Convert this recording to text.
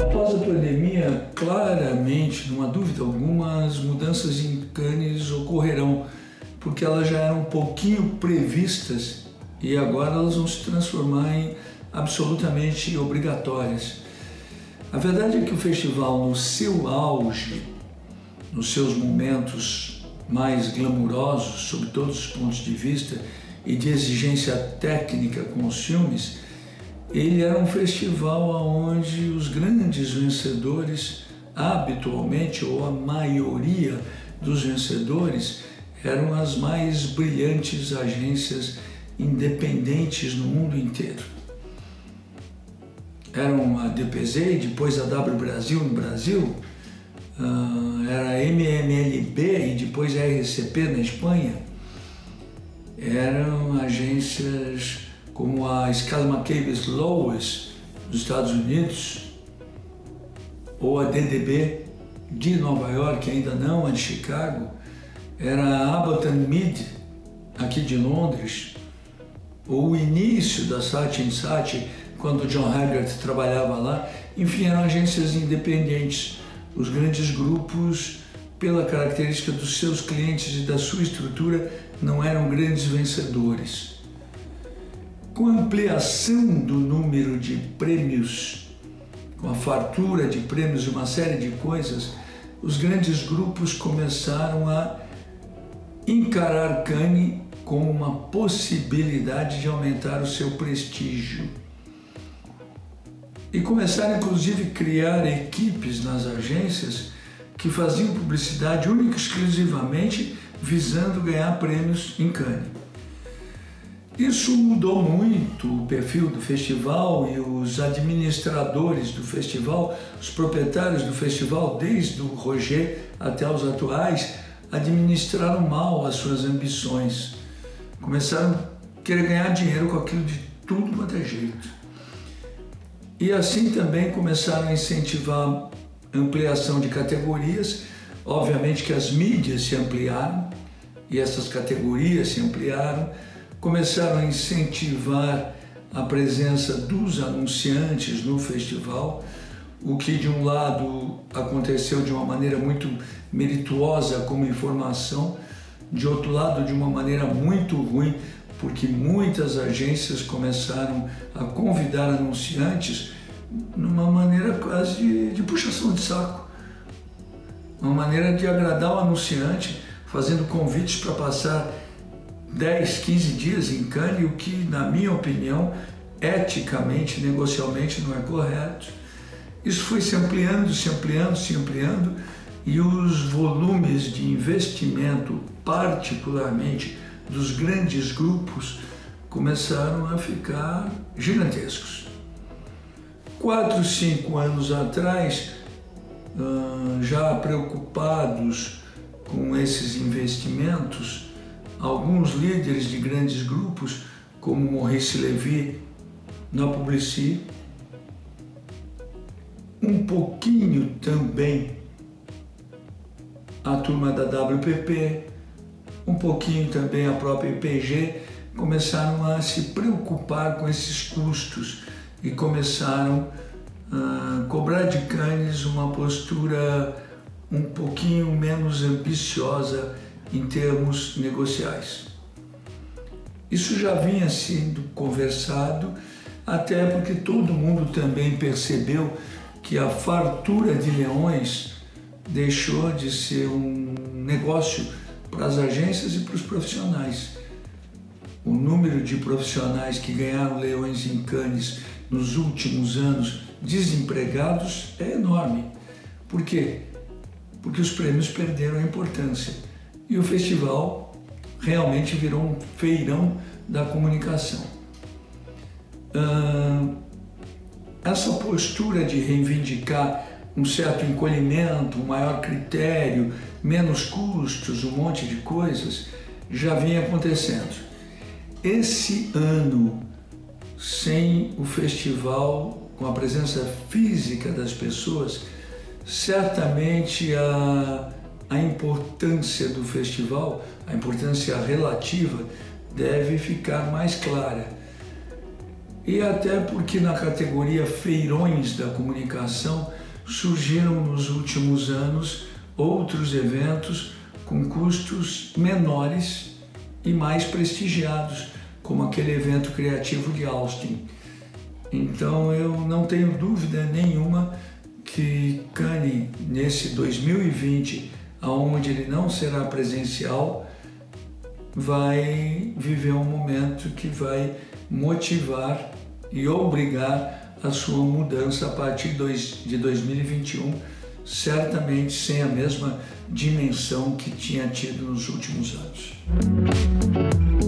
Após a pandemia, claramente, não há dúvida alguma, as mudanças em Cannes ocorrerão, porque elas já eram um pouquinho previstas e agora elas vão se transformar em absolutamente obrigatórias. A verdade é que o festival, no seu auge, nos seus momentos mais glamurosos, sob todos os pontos de vista, e de exigência técnica com os filmes, ele era um festival onde os grandes vencedores, habitualmente, ou a maioria dos vencedores, eram as mais brilhantes agências independentes no mundo inteiro. Eram a DPZ, depois a W Brasil no Brasil, uh, era MMLB e depois RCP na Espanha. Eram agências como a Scala McCabe's Lois nos Estados Unidos, ou a DDB de Nova York, ainda não a de Chicago, era a Abbott Mead aqui de Londres, ou o início da Saatchi Saatchi, quando John Haggart trabalhava lá. Enfim, eram agências independentes. Os grandes grupos, pela característica dos seus clientes e da sua estrutura, não eram grandes vencedores. Com a ampliação do número de prêmios, com a fartura de prêmios e uma série de coisas, os grandes grupos começaram a encarar Cannes como uma possibilidade de aumentar o seu prestígio. E começaram inclusive a criar equipes nas agências que faziam publicidade única e exclusivamente visando ganhar prêmios em Cannes. Isso mudou muito o perfil do festival e os administradores do festival, os proprietários do festival, desde o Roger até os atuais, administraram mal as suas ambições começaram a querer ganhar dinheiro com aquilo de tudo quanto é jeito. E assim também começaram a incentivar ampliação de categorias. Obviamente que as mídias se ampliaram e essas categorias se ampliaram, começaram a incentivar a presença dos anunciantes no festival, o que de um lado aconteceu de uma maneira muito merituosa como informação, de outro lado, de uma maneira muito ruim, porque muitas agências começaram a convidar anunciantes numa maneira quase de, de puxação de saco. Uma maneira de agradar o anunciante, fazendo convites para passar 10, 15 dias em Cannes, o que, na minha opinião, eticamente, negocialmente não é correto. Isso foi se ampliando, se ampliando, se ampliando e os volumes de investimento, particularmente dos grandes grupos, começaram a ficar gigantescos. Quatro, cinco anos atrás, já preocupados com esses investimentos, alguns líderes de grandes grupos, como Maurice Levy na Publici, um pouquinho também a turma da WPP, um pouquinho também a própria IPG, começaram a se preocupar com esses custos e começaram a cobrar de Cannes uma postura um pouquinho menos ambiciosa em termos negociais. Isso já vinha sendo conversado, até porque todo mundo também percebeu que a fartura de leões deixou de ser um negócio para as agências e para os profissionais. O número de profissionais que ganharam leões em Cannes nos últimos anos desempregados é enorme. Por quê? Porque os prêmios perderam a importância e o festival realmente virou um feirão da comunicação. essa postura de reivindicar um certo encolhimento, um maior critério, menos custos, um monte de coisas, já vinha acontecendo. Esse ano, sem o festival, com a presença física das pessoas, certamente a, a importância do festival, a importância relativa, deve ficar mais clara. E até porque na categoria feirões da comunicação surgiram nos últimos anos outros eventos com custos menores e mais prestigiados, como aquele evento criativo de Austin. Então eu não tenho dúvida nenhuma que Cannes nesse 2020, aonde ele não será presencial, vai viver um momento que vai motivar e obrigar a sua mudança a partir de 2021, certamente sem a mesma dimensão que tinha tido nos últimos anos.